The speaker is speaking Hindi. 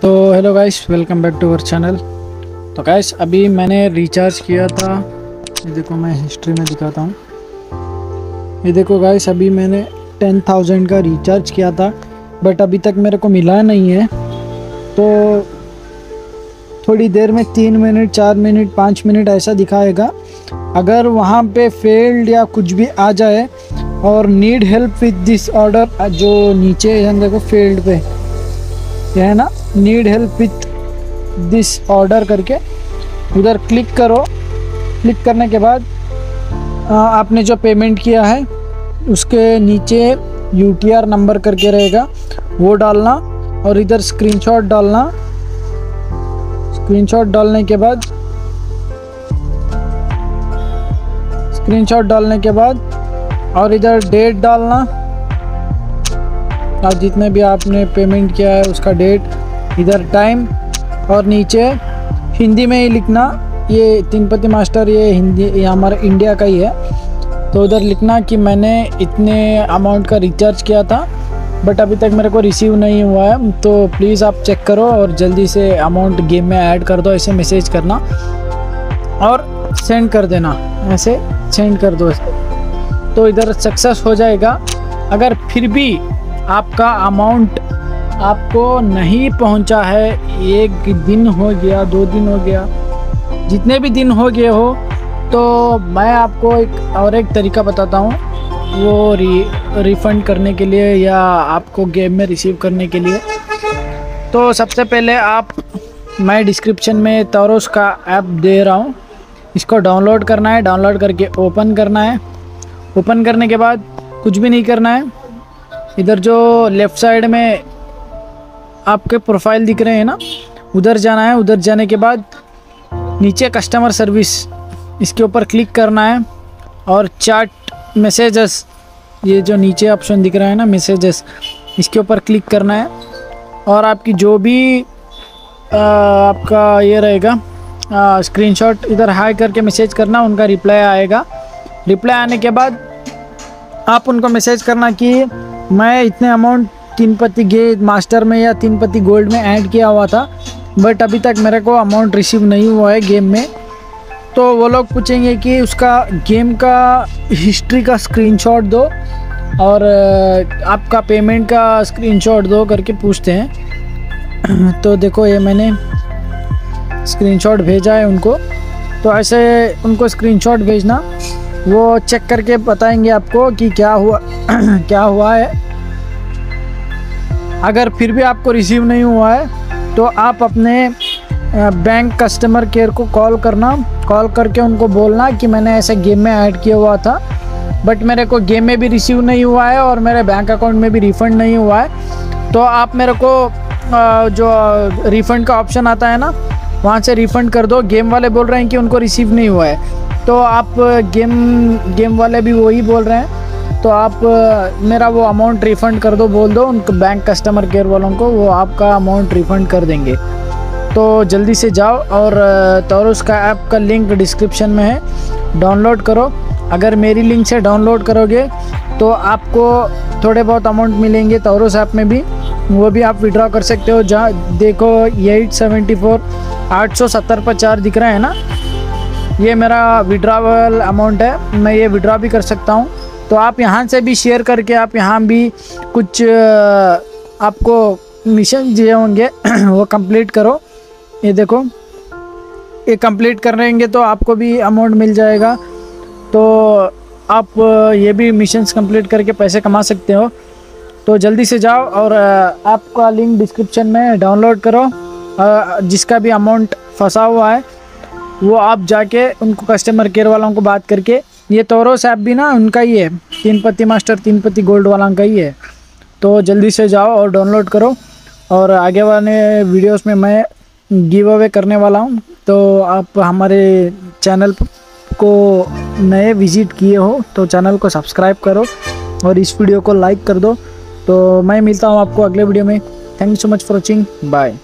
तो hello guys welcome back to our channel तो गाइस अभी मैंने रिचार्ज किया था। ये देखो मैं हिस्ट्री में दिखाता हूँ। ये देखो गाइस अभी मैंने टेन थाउज़ेंड का रिचार्ज किया था बट अभी तक मेरे को मिला नहीं है। तो थोड़ी देर में तीन मिनट चार मिनट पाँच मिनट ऐसा दिखाएगा। अगर वहाँ पे फेल्ड या कुछ भी आ जाए और need help with this order जो नीचे देखो फ़ील्ड पे। है ना? Need help with this order करके, उधर क्लिक करो। क्लिक करने के बाद आपने जो पेमेंट किया है, उसके नीचे यू टी आर नंबर करके रहेगा। वो डालना और इधर स्क्रीनशॉट डालना। स्क्रीनशॉट डालने के बाद स्क्रीनशॉट डालने के बाद और इधर डेट डालना। और जितने भी आपने पेमेंट किया है, उसका डेट इधर टाइम और नीचे हिंदी में ही लिखना, ये तिनपति मास्टर, ये हिंदी, ये हमारे इंडिया का ही है। तो उधर लिखना कि मैंने इतने अमाउंट का रिचार्ज किया था बट अभी तक मेरे को रिसीव नहीं हुआ है तो प्लीज़ आप चेक करो और जल्दी से अमाउंट गेम में ऐड कर दो, ऐसे मैसेज करना। और सेंड कर देना, ऐसे सेंड कर दो तो इधर सक्सेस हो जाएगा। अगर फिर भी आपका अमाउंट आपको नहीं पहुँचा है। एक दिन हो गया, दो दिन हो गया। जितने भी दिन हो गए हो तो मैं आपको एक और एक तरीका बताता हूँ। वो री रिफ़ंड करने के लिए या आपको गेम में रिसीव करने के लिए। तो सबसे पहले आप, मैं डिस्क्रिप्शन में तौरोस का ऐप दे रहा हूँ। इसको डाउनलोड करना है डाउनलोड करके ओपन करना है। ओपन करने के बाद कुछ भी नहीं करना है। इधर जो लेफ़्ट साइड में आपके प्रोफ़ाइल दिख रहे हैं ना? उधर जाना है उधर जाने के बाद नीचे कस्टमर सर्विस इसके ऊपर क्लिक करना है और चैट मैसेजेस ये जो नीचे ऑप्शन दिख रहा है ना मैसेजेस इसके ऊपर क्लिक करना है और आपकी जो भी आ, आपका ये रहेगा स्क्रीनशॉट इधर हाई करके मैसेज करना उनका रिप्लाई आएगा। रिप्लाई आने के बाद आप उनको मैसेज करना कि मैं इतने अमाउंट तीन पति गे मास्टर में या तीन पति गोल्ड में ऐड किया हुआ था, बट अभी तक मेरे को अमाउंट रिसीव नहीं हुआ है गेम में। तो वो लोग पूछेंगे कि उसका गेम का हिस्ट्री का स्क्रीनशॉट दो और आपका पेमेंट का स्क्रीनशॉट दो करके पूछते हैं। तो देखो ये मैंने स्क्रीनशॉट भेजा है उनको। तो ऐसे उनको स्क्रीनशॉट भेजना, वो चेक करके बताएँगे आपको कि क्या हुआ क्या हुआ है। अगर फिर भी आपको रिसीव नहीं हुआ है तो आप अपने बैंक कस्टमर केयर को कॉल करना। कॉल करके उनको बोलना कि मैंने ऐसे गेम में ऐड किया हुआ था बट मेरे को गेम में भी रिसीव नहीं हुआ है और मेरे बैंक अकाउंट में भी रिफ़ंड नहीं हुआ है। तो आप मेरे को जो रिफ़ंड का ऑप्शन आता है ना, वहाँ से रिफ़ंड कर दो। गेम वाले बोल रहे हैं कि उनको रिसीव नहीं हुआ है। तो आप गेम गेम वाले भी वही बोल रहे हैं। तो आप मेरा वो अमाउंट रिफ़ंड कर दो, बोल दो, उनको बैंक कस्टमर केयर वालों को, वो आपका अमाउंट रिफ़ंड कर देंगे। तो जल्दी से जाओ और तौरस का ऐप का लिंक डिस्क्रिप्शन में है डाउनलोड करो। अगर मेरी लिंक से डाउनलोड करोगे तो आपको थोड़े बहुत अमाउंट मिलेंगे तौरस ऐप में भी। वो भी आप विड्रॉ कर सकते हो, जहाँ, देखो एट सेवेंटी फोर आठ सौ सत्तर पर चार दिख रहा है ना? ये मेरा विड्रावल अमाउंट है, मैं ये विड्रॉ भी कर सकता हूँ। तो आप यहाँ से भी शेयर करके आप यहाँ भी कुछ आपको मिशन जो होंगे, वो कंप्लीट करो। ये देखो, ये कंप्लीट कर रहेंगे तो आपको भी अमाउंट मिल जाएगा। तो आप ये भी मिशंस कंप्लीट करके पैसे कमा सकते हो। तो जल्दी से जाओ और आपका लिंक डिस्क्रिप्शन में डाउनलोड करो। जिसका भी अमाउंट फंसा हुआ है, वो आप जाके उनको कस्टमर केयर वालों को बात करके ये तोरोस ऐप भी ना उनका ही है। तीन पति मास्टर, तीन पति गोल्ड वाला का ही है। तो जल्दी से जाओ और डाउनलोड करो। और आगे वाले वीडियोस में मैं गिव अवे करने वाला हूँ। तो आप हमारे चैनल को नए विज़िट किए हो तो चैनल को सब्सक्राइब करो और इस वीडियो को लाइक कर दो। तो मैं मिलता हूँ आपको अगले वीडियो में। Thank you so much for watching bye